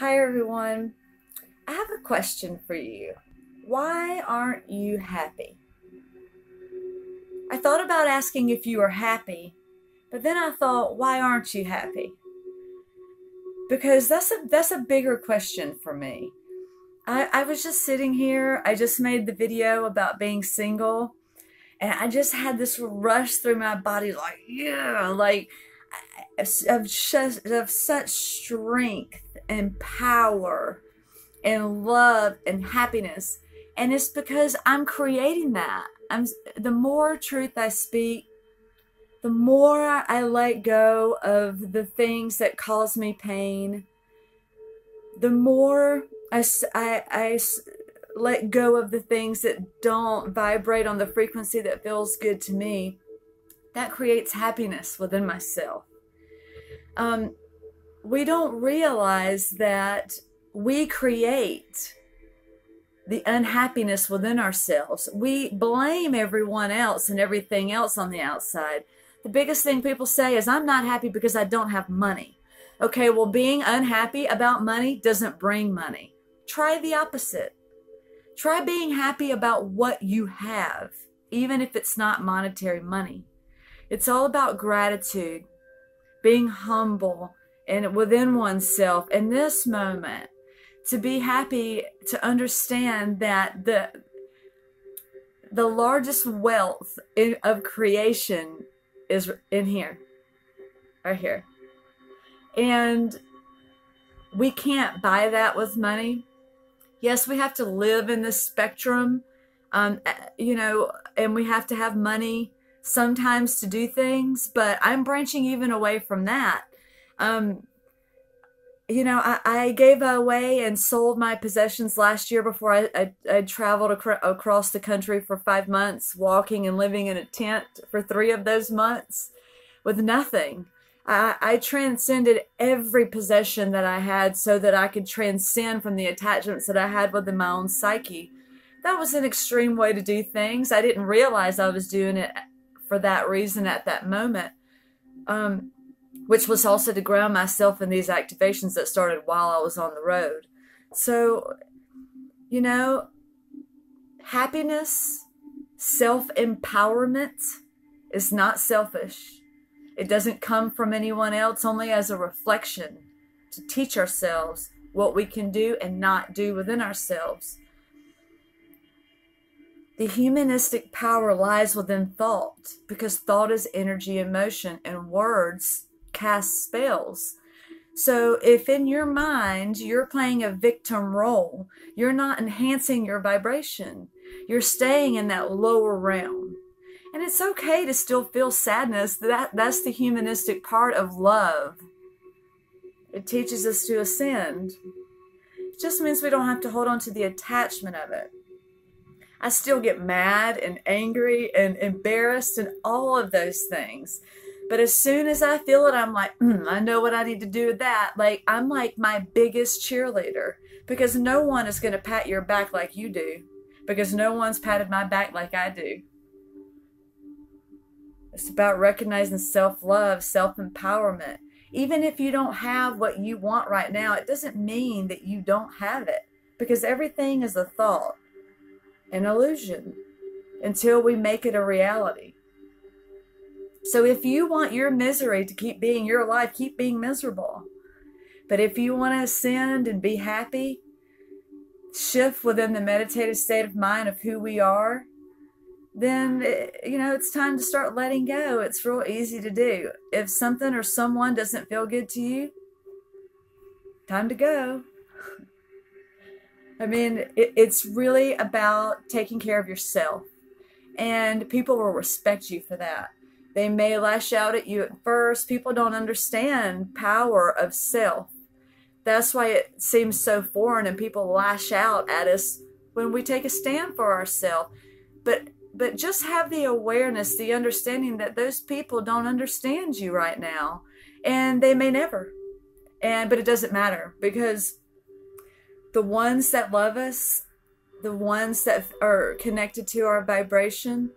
Hi, everyone. I have a question for you. Why aren't you happy? I thought about asking if you are happy, but then I thought, why aren't you happy? Because that's a that's a bigger question for me. I, I was just sitting here. I just made the video about being single, and I just had this rush through my body, like yeah, like of just, of such strength and power and love and happiness. And it's because I'm creating that. I'm the more truth I speak, the more I let go of the things that cause me pain, the more I, I, I let go of the things that don't vibrate on the frequency that feels good to me, that creates happiness within myself. Um, we don't realize that we create the unhappiness within ourselves. We blame everyone else and everything else on the outside. The biggest thing people say is, I'm not happy because I don't have money. Okay, well, being unhappy about money doesn't bring money. Try the opposite. Try being happy about what you have, even if it's not monetary money. It's all about gratitude, being humble, and within oneself in this moment to be happy to understand that the the largest wealth in, of creation is in here right here. And we can't buy that with money. Yes we have to live in this spectrum um, you know and we have to have money sometimes to do things but i'm branching even away from that um, you know, I, I, gave away and sold my possessions last year before I, I, I traveled ac- across the country for five months, walking and living in a tent for three of those months with nothing. I, I transcended every possession that I had so that I could transcend from the attachments that I had within my own psyche. That was an extreme way to do things. I didn't realize I was doing it for that reason at that moment. Um, which was also to ground myself in these activations that started while I was on the road. So, you know, happiness, self empowerment is not selfish. It doesn't come from anyone else, only as a reflection to teach ourselves what we can do and not do within ourselves. The humanistic power lies within thought because thought is energy and motion, and words cast spells. So if in your mind you're playing a victim role, you're not enhancing your vibration. You're staying in that lower realm. And it's okay to still feel sadness. That that's the humanistic part of love. It teaches us to ascend. It just means we don't have to hold on to the attachment of it. I still get mad and angry and embarrassed and all of those things. But as soon as I feel it, I'm like, mm, I know what I need to do with that. Like, I'm like my biggest cheerleader because no one is going to pat your back like you do because no one's patted my back like I do. It's about recognizing self love, self empowerment. Even if you don't have what you want right now, it doesn't mean that you don't have it because everything is a thought, an illusion, until we make it a reality. So if you want your misery to keep being your life, keep being miserable. But if you want to ascend and be happy, shift within the meditative state of mind of who we are, then eh, you know it's time to start letting go. It's real easy to do. If something or someone doesn't feel good to you, time to go. I mean, it, it's really about taking care of yourself, and people will respect you for that. They may lash out at you at first. People don't understand power of self. That's why it seems so foreign and people lash out at us when we take a stand for ourselves. But but just have the awareness, the understanding that those people don't understand you right now and they may never. And but it doesn't matter because the ones that love us, the ones that are connected to our vibration,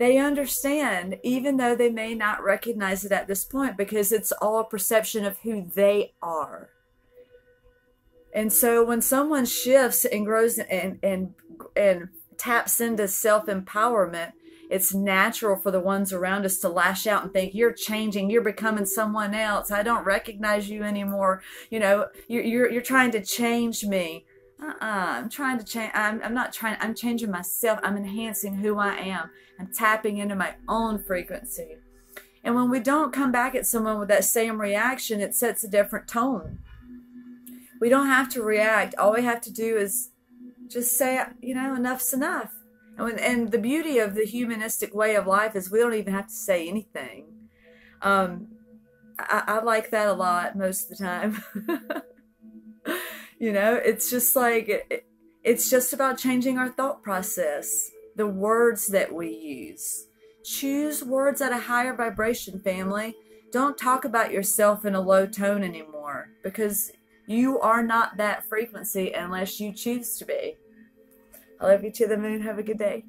they understand, even though they may not recognize it at this point, because it's all perception of who they are. And so when someone shifts and grows and and and taps into self-empowerment, it's natural for the ones around us to lash out and think you're changing. You're becoming someone else. I don't recognize you anymore. You know you're you're, you're trying to change me uh-uh i'm trying to change I'm, I'm not trying i'm changing myself. I'm enhancing who i am. I'm tapping into my own frequency. And when we don't come back at someone with that same reaction it sets a different tone. We don't have to react. All we have to do is just say you know enough's enough. And, and the beauty of the humanistic way of life is we don't even have to say anything. Um, I, I like that a lot most of the time. you know, it's just like, it, it's just about changing our thought process, the words that we use. Choose words at a higher vibration, family. Don't talk about yourself in a low tone anymore because you are not that frequency unless you choose to be. I love you to the moon. Have a good day.